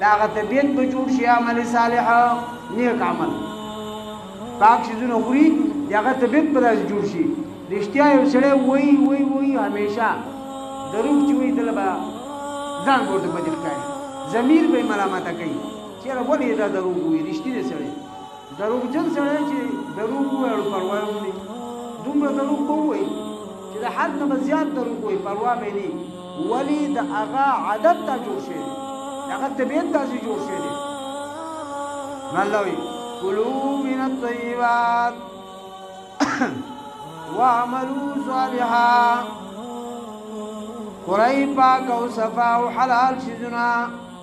د هغه طبیعت به جوړ شي عمل صالح نیک عمل پاک شیزونه خوري د هغه طبیعت به داسې جوړ شي رښتیا یو سړی وایي وایي وایي همیشه دروغ چې وایي دله به ځان ورته بدې ښکاري ضمیر به یې ملامته کوي چېره ولې دا دروغ وایي رښتینی سړی دروغجن سړی چې دروغ ووایي او پروا یې وکړي دومره دروغ به ووایي چې د حد نه به زیات دروغ ووایي پروا به یې نه ولې د هغه عادت دا جوړ شوی د هغه طبیعت داسې جوړ شوی دی نو الله وایي کلو من الطیبات واعملوا صالحا خورئ پاک او صفا او حلال شیزونه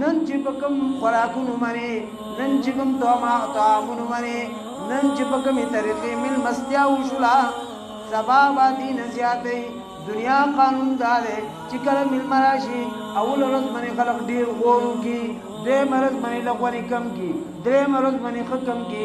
نن چې په کوم خوراکونو باندې نن چې کوم دوما طعامونو باندې نن چې په کومې طریقې مل مستیا وشولا سبا به دین زیاتې دنیا قانون دا دی چې کله مل مراشي اول ورځ باندې خلک ډیر غورو کی دوی مرز باندې لغونی کم کی درې مرز باندې ختم کی